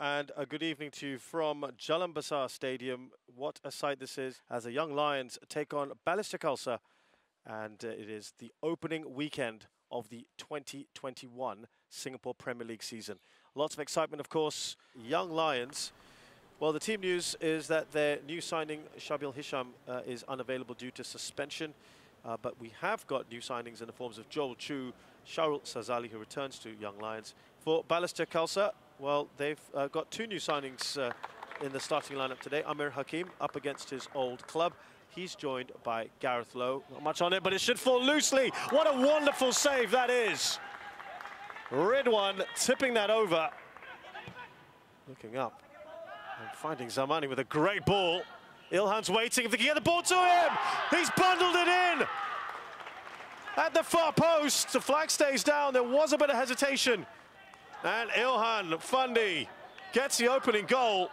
and a good evening to you from Jalan Besar Stadium. What a sight this is as the Young Lions take on Balestier Khalsa, and uh, it is the opening weekend of the 2021 Singapore Premier League season. Lots of excitement, of course. Young Lions. Well, the team news is that their new signing, Shabil Hisham, uh, is unavailable due to suspension. Uh, but we have got new signings in the forms of Joel Chew, Shahrul Sazali, who returns to Young Lions. For Balestier Khalsa, well, they've uh, got two new signings uh, in the starting lineup today. Amir Hakim up against his old club. He's joined by Gareth Lowe. Not much on it, but it should fall loosely. What a wonderful save that is. Ridwan tipping that over. Looking up and finding Zamani with a great ball. Ilhan's waiting if they can get the ball to him. He's bundled it in. At the far post, the flag stays down. There was a bit of hesitation. And Ilhan Fandi gets the opening goal.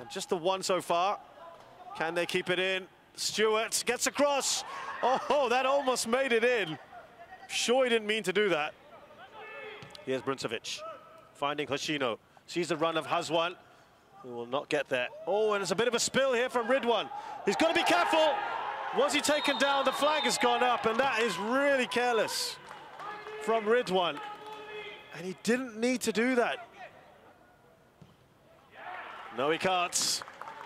And just the one so far. Can they keep it in? Stewart gets across. Oh, that almost made it in. Sure he didn't mean to do that. Here's Bruncevic finding Hoshino. Sees the run of Hazzuwan, who will not get there. Oh, and it's a bit of a spill here from Ridwan. He's got to be careful. Was he taken down? The flag has gone up, and that is really careless from Ridwan. And he didn't need to do that. No, he can't.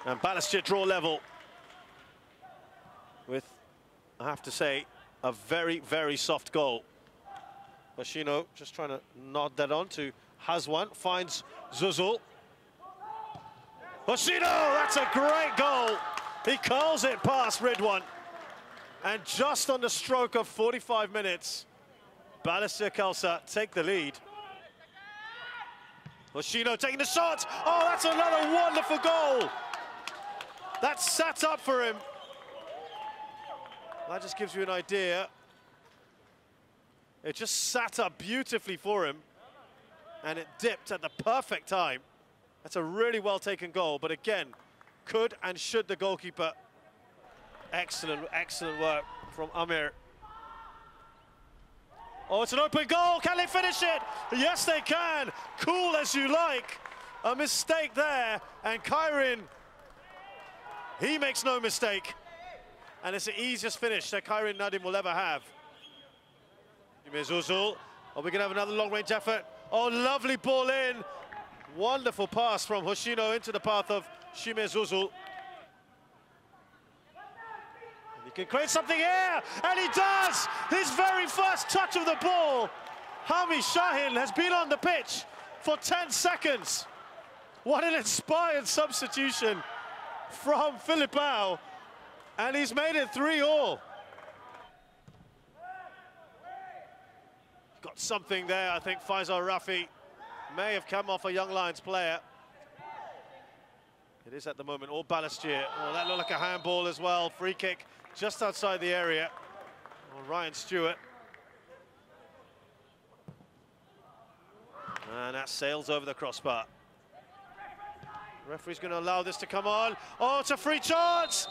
And Balestier draw level with, I have to say, a very, very soft goal. Hoshino just trying to nod that on to Hazzuwan, finds Zuzul. Hoshino, that's a great goal. He calls it past Ridwan. And just on the stroke of 45 minutes, Balestier Khalsa take the lead. Hoshino taking the shot. Oh, that's another wonderful goal. That sat up for him. That just gives you an idea. It just sat up beautifully for him. And it dipped at the perfect time. That's a really well taken goal. But again, could and should the goalkeeper. Excellent, excellent work from Amir. Oh, it's an open goal. Can they finish it? Yes, they can. Cool as you like. A mistake there. And Khairin, he makes no mistake. And it's the easiest finish that Khairin Nadim will ever have. Zuzul. Are oh, we going to have another long-range effort? Oh, lovely ball in. Wonderful pass from Hoshino into the path of Shime Zuzul. He can create something here, and he does! His very first touch of the ball. Hami Syahin has been on the pitch for 10 seconds. What an inspired substitution from Filipao. And he's made it 3 all. Got something there, I think Faisal Rafi may have come off a Young Lions player. It is at the moment all Balestier. Oh, that looked like a handball as well. Free kick just outside the area. Ryan Stewart. And that sails over the crossbar. Referee's going to allow this to come on. Oh, it's a free chance!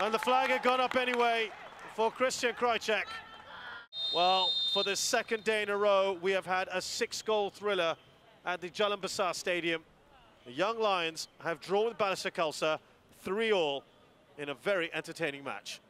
And the flag had gone up anyway for Christian Krycek. Well, for the second day in a row, we have had a six-goal thriller at the Jalan Besar Stadium. The Young Lions have drawn with Balestier Khalsa 3-all in a very entertaining match.